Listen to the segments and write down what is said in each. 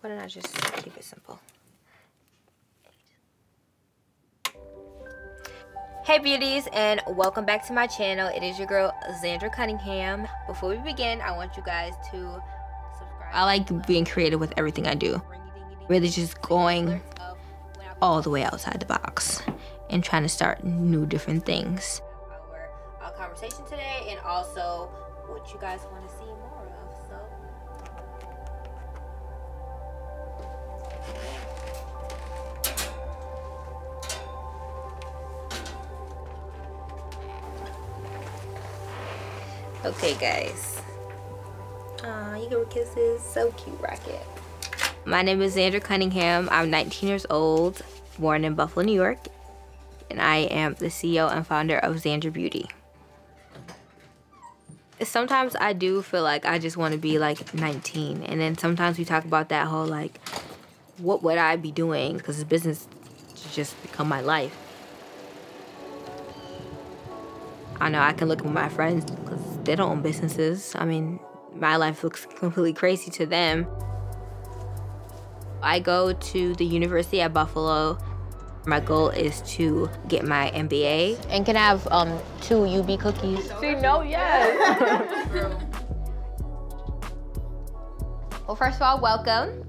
Why don't I just keep it simple? Hey beauties and welcome back to my channel. It is your girl Zandra Cunningham. Before we begin, I want you guys to subscribe. I like being creative with everything I do. Really just going all the way outside the box and trying to start new different things. Our, our conversation today and also what you guys want to see more Okay, guys. Aw, you give her kisses. So cute, Rocket. My name is Zandra Cunningham. I'm 19 years old, born in Buffalo, New York, and I am the CEO and founder of Zandra Beauty. Sometimes I do feel like I just want to be like 19, and then sometimes we talk about that whole like, what would I be doing? Because this business just become my life. I know I can look at my friends because they don't own businesses. I mean, my life looks completely crazy to them. I go to the University at Buffalo. My goal is to get my MBA. And can I have um, two UB cookies? See, no, yes. Well, first of all, welcome.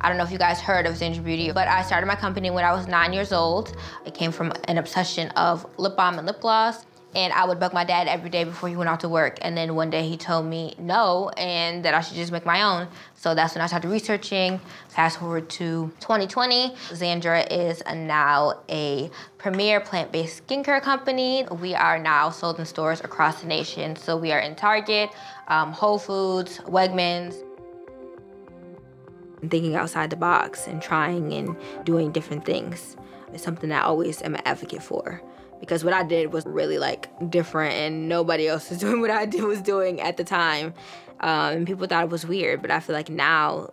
I don't know if you guys heard of Zandra Beauty, but I started my company when I was nine years old. It came from an obsession of lip balm and lip gloss. And I would bug my dad every day before he went out to work. And then one day he told me no and that I should just make my own. So that's when I started researching. Fast forward to 2020, Zandra is now a premier plant-based skincare company. We are now sold in stores across the nation. So we are in Target, um, Whole Foods, Wegmans. Thinking outside the box and trying and doing different things is something that I always am an advocate for because what I did was really like different and nobody else was doing what I did, was doing at the time. Um, and people thought it was weird, but I feel like now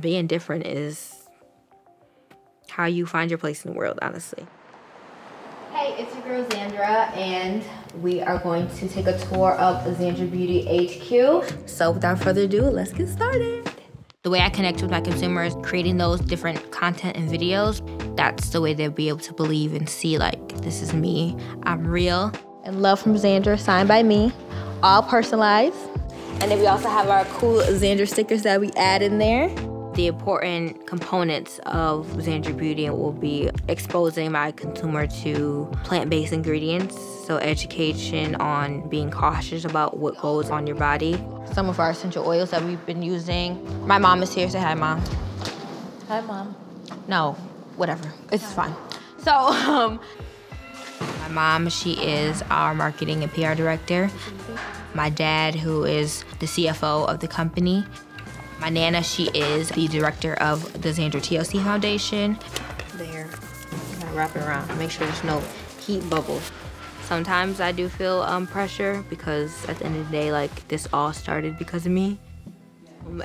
being different is how you find your place in the world, honestly. Hey, it's your girl Zandra, and we are going to take a tour of Zandra Beauty HQ. So without further ado, let's get started. The way I connect with my consumers, creating those different content and videos, that's the way they'll be able to believe and see like, this is me, I'm real. And love from Zandra, signed by me, all personalized. And then we also have our cool Zandra stickers that we add in there. The important components of Zandra Beauty will be exposing my consumer to plant-based ingredients, so education on being cautious about what goes on your body. Some of our essential oils that we've been using. My mom is here, say hi, mom. Hi, Mom. No, whatever, it's fine. So, um, my mom, she is our marketing and PR director. My dad, who is the CFO of the company. My Nana, she is the director of the Zandra TLC Foundation. There, you gotta wrap it around, make sure there's no heat bubbles. Sometimes I do feel um, pressure because at the end of the day, like this all started because of me.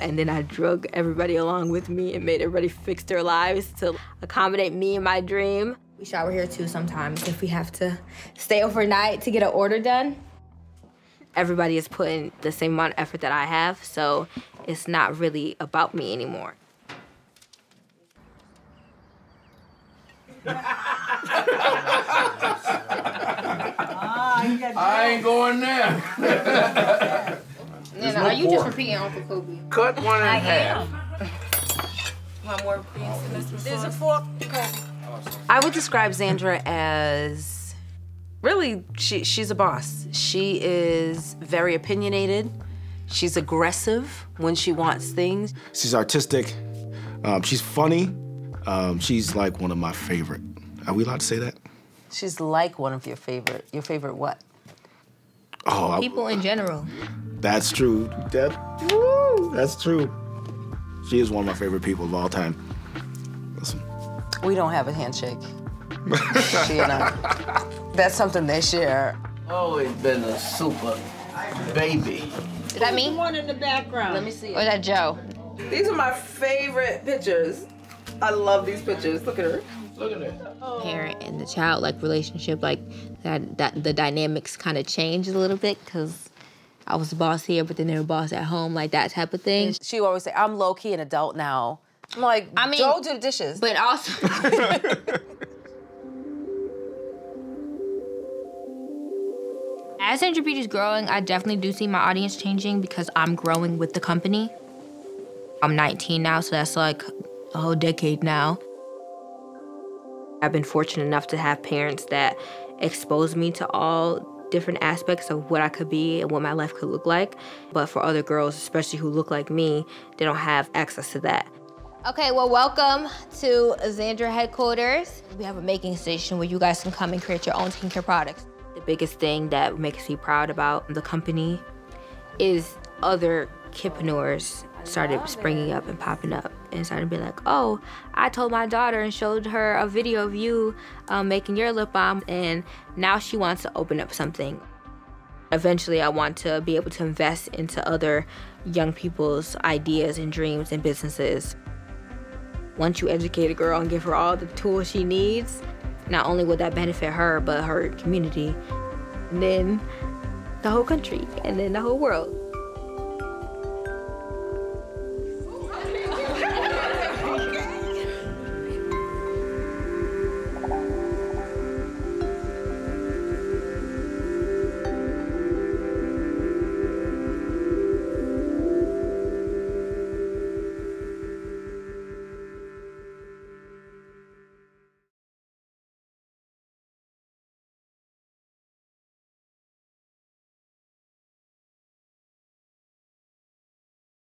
And then I drug everybody along with me and made everybody fix their lives to accommodate me and my dream. We shower here too sometimes if we have to stay overnight to get an order done. Everybody is putting the same amount of effort that I have, so it's not really about me anymore. I ain't going there. Nana, are you just repeating Uncle Kobe? Cut one in half. Want more beans in this There's a fork. I would describe Zandra as really she she's a boss. She is very opinionated. She's aggressive when she wants things. She's artistic. Um, she's funny. Um, she's like one of my favorite. Are we allowed to say that? She's like one of your favorite. Your favorite what? Oh, I- People in general. That's true. That, woo, that's true. She is one of my favorite people of all time. Listen, We don't have a handshake. she and I. That's something they share. Always been a super baby. Is that me? One in the background. Let me see Or is that Joe? These are my favorite pictures. I love these pictures. Look at her. Look at that. Parent and the child like relationship, like that, that the dynamics kind of change a little bit because I was the boss here, but then they were boss at home, like that type of thing. She always say, I'm low key an adult now. I'm like, I mean, don't do the dishes. But also, as Zandra Beauty is growing, I definitely do see my audience changing because I'm growing with the company. I'm 19 now, so that's like a whole decade now. I've been fortunate enough to have parents that exposed me to all different aspects of what I could be and what my life could look like. But for other girls, especially who look like me, they don't have access to that. Okay, well, welcome to Zandra headquarters. We have a making station where you guys can come and create your own skincare products. The biggest thing that makes me proud about the company is other kidpreneurs started springing up and popping up and started being like, oh, I told my daughter and showed her a video of you um, making your lip balm, and now she wants to open up something. Eventually, I want to be able to invest into other young people's ideas and dreams and businesses. Once you educate a girl and give her all the tools she needs, not only will that benefit her, but her community, and then the whole country, and then the whole world.